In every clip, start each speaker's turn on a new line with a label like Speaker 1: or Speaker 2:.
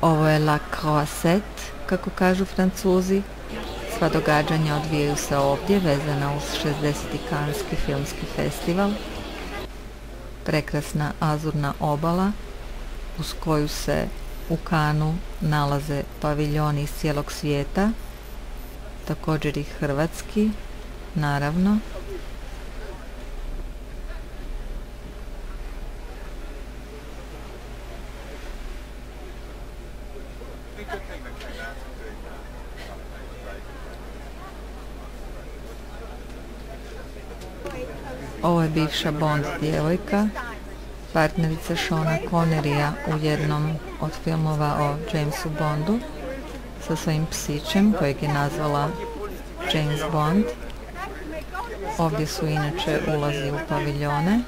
Speaker 1: Ovo je La Croisette, kako kažu francuzi. Sva događanja odvijaju se ovdje, vezana uz 60. Kanski filmski festival. Prekrasna azurna obala, uz koju se u Kanu nalaze paviljoni iz cijelog svijeta, također i hrvatski, naravno. Ovo je bivša Bond djevojka, partnerica Shona Connerija u jednom od filmova o Jamesu Bondu sa svojim psićem kojeg je nazvala James Bond. Ovdje su inače ulazi u paviljone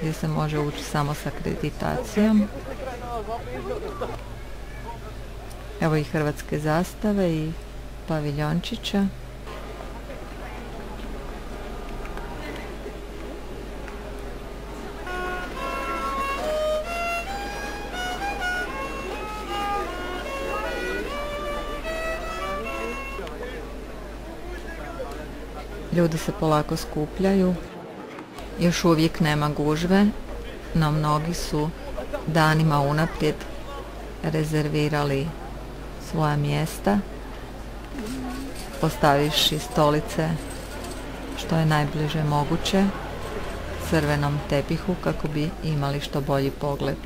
Speaker 1: gdje se može ući samo sa akreditacijom. Evo i hrvatske zastave i paviljončića. Ljudi se polako skupljaju. Još uvijek nema gužve, no mnogi su danima unaprijed rezervirali svoja mjesta postavivši stolice što je najbliže moguće crvenom tepihu kako bi imali što bolji pogled.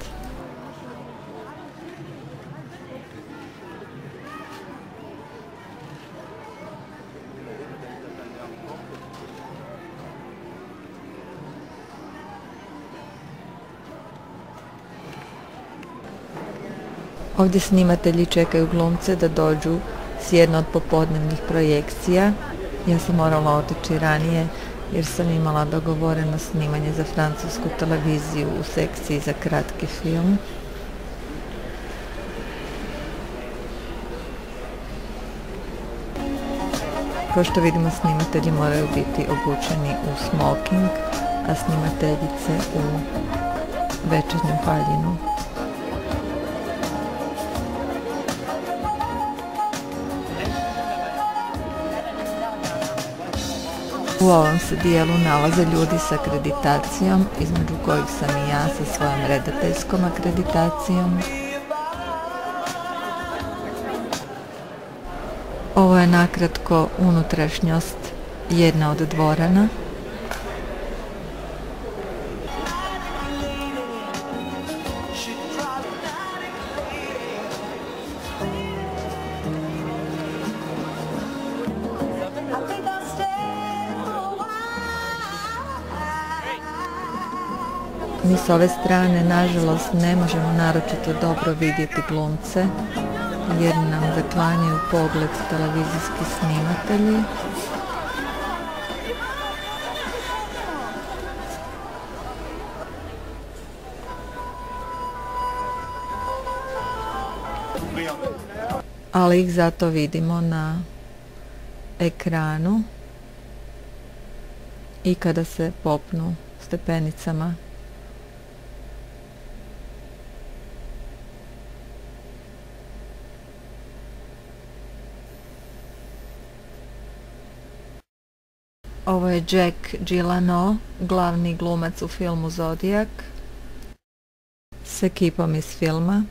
Speaker 1: Ovdje snimatelji čekaju glumce da dođu s jedno od popodnevnih projekcija. Ja sam morala otići ranije jer sam imala dogovoreno snimanje za francusku televiziju u sekciji za kratki film. Kao što vidimo snimatelji moraju biti obučeni u smoking, a snimateljice u večernju haljinu. U ovom se dijelu nalaze ljudi s akreditacijom, između kojih sam i ja sa svojom redateljskom akreditacijom. Ovo je nakratko unutrašnjost jedna od dvorana. Mi s ove strane, nažalost, ne možemo naročito dobro vidjeti glumce, jer nam zaklanjaju pogled televizijski snimatelji. Ali ih zato vidimo na ekranu i kada se popnu stepenicama Ovo je Jack Gyllenhaal, glavni glumac u filmu Zodiac, s ekipom iz filma.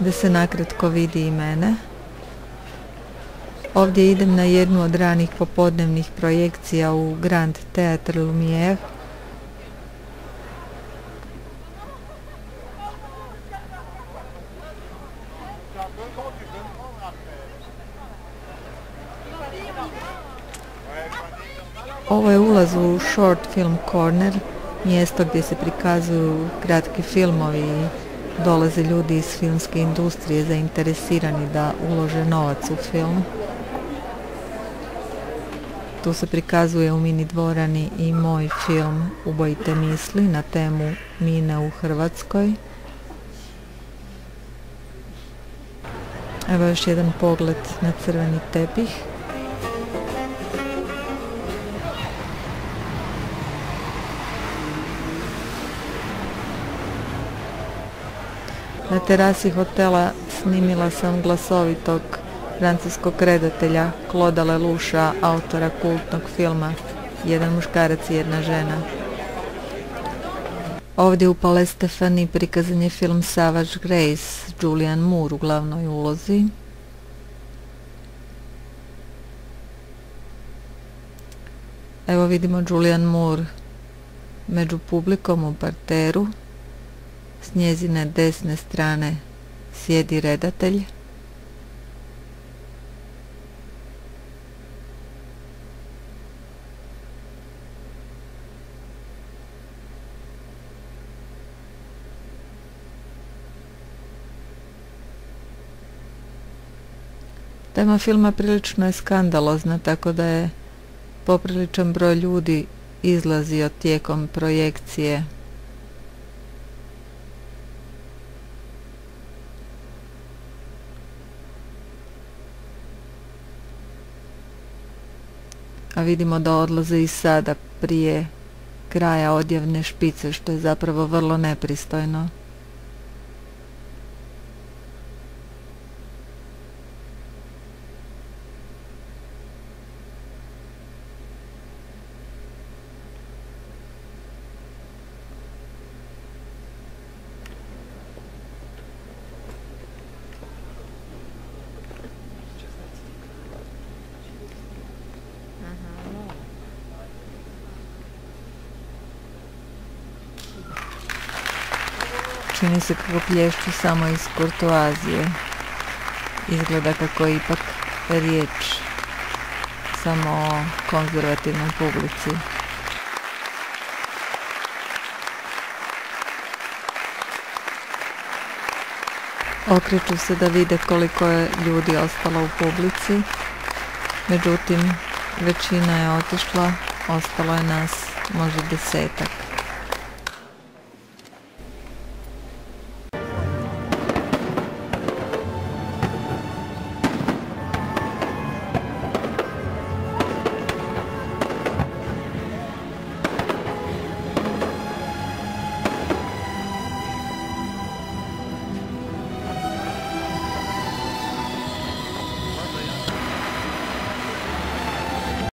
Speaker 1: Gdje se nakratko vidi i mene. Ovdje idem na jednu od ranih popodnevnih projekcija u Grand Theatre Lumière. Ovo je ulaz u Short Film Corner, mjesto gdje se prikazuju kratki filmovi dolaze ljudi iz filmske industrije zainteresirani da ulože novac u film. Tu se prikazuje u mini dvorani i moj film Ubojite misli na temu mine u Hrvatskoj. Evo još jedan pogled na crveni tepih. Terasi hotela snimila sam glasovitog francuskog redatelja Claude Leloucha, autora kultnog filma Jedan muškarac i jedna žena. Ovdje u Palais Stefani prikazan je film Savage Grace, Julian Moore u glavnoj ulozi. Evo vidimo Julian Moore među publikom u parteru. S njezine desne strane sjedi redatelj. Tema filma prilično je skandalozna, tako da je popriličan broj ljudi izlazio tijekom projekcije. A vidimo da odlaze i sada prije kraja odjevne špice, što je zapravo vrlo nepristojno. Čini se kako plješću samo iz kurtoazije. Izgleda kako je ipak riječ samo o konzervativnoj publici. Okreću se da vide koliko je ljudi ostalo u publici. Međutim, većina je otišla, ostalo je nas možda desetak.